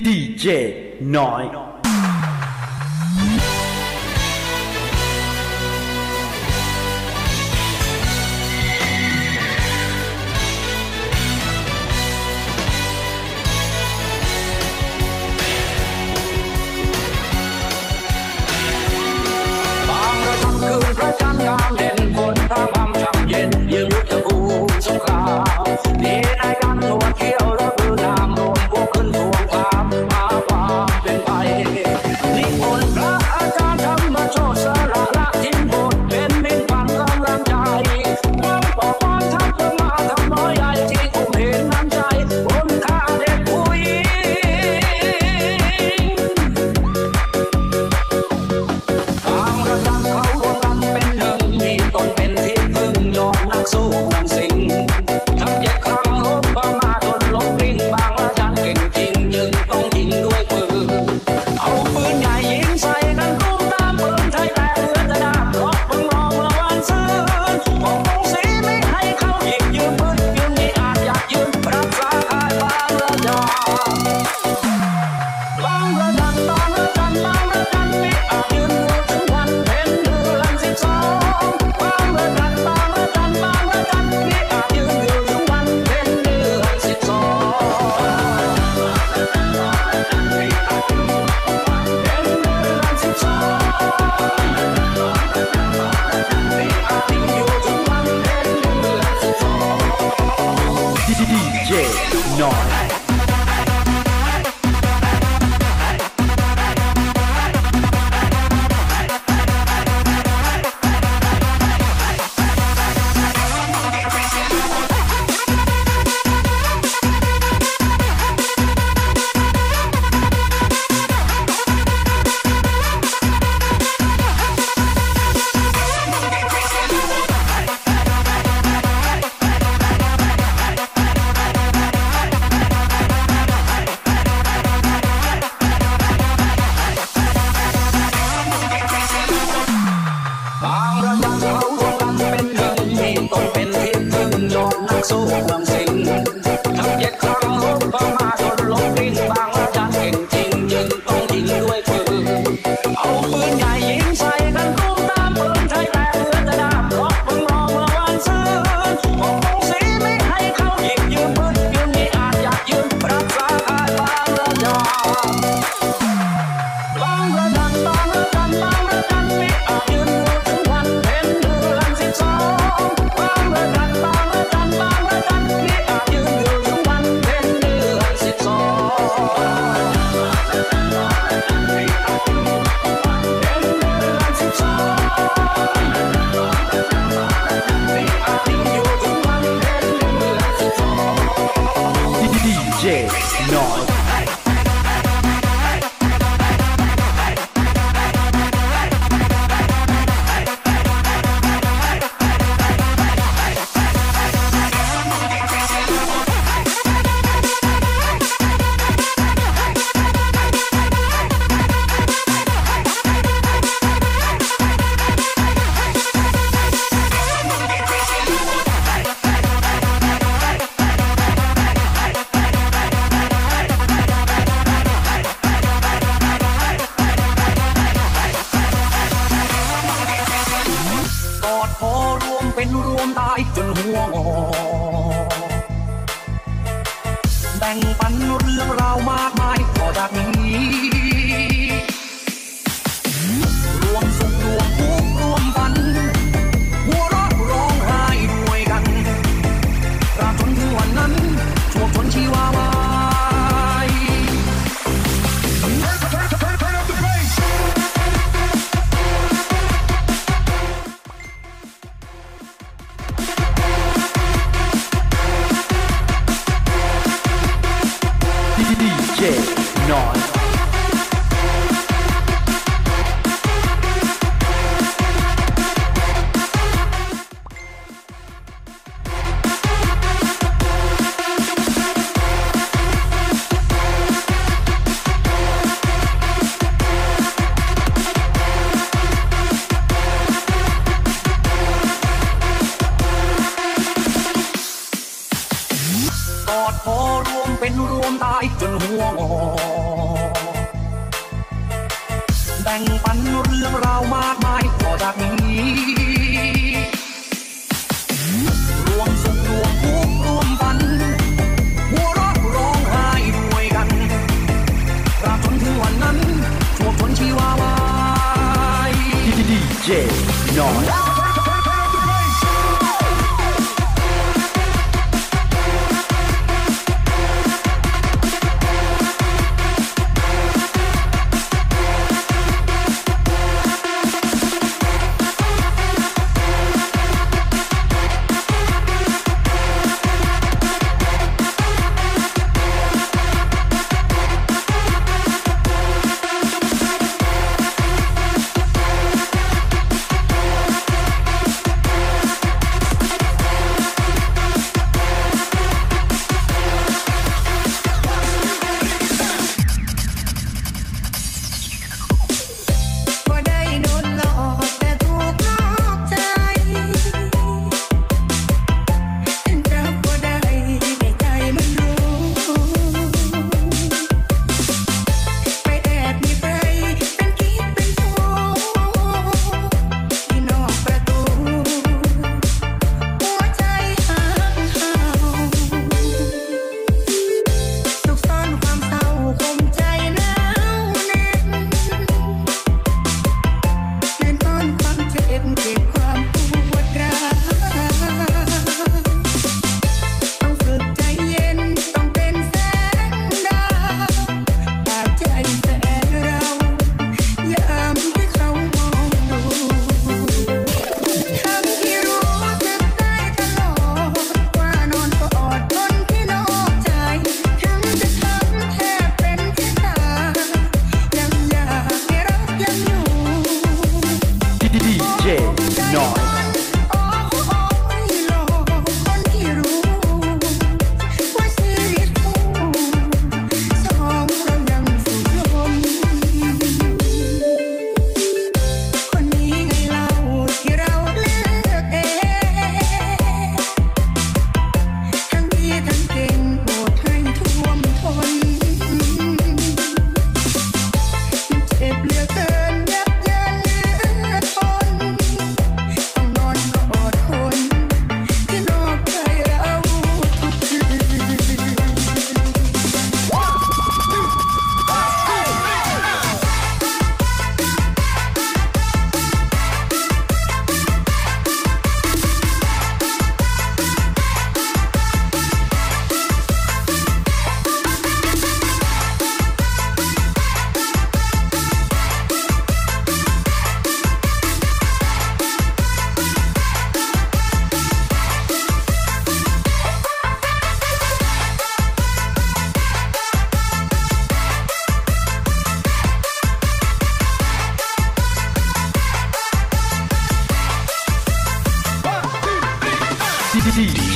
DJ 9 อดพอรวมเป็นรวมตายจนหัวงอ DJ No.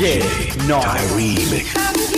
DJ Night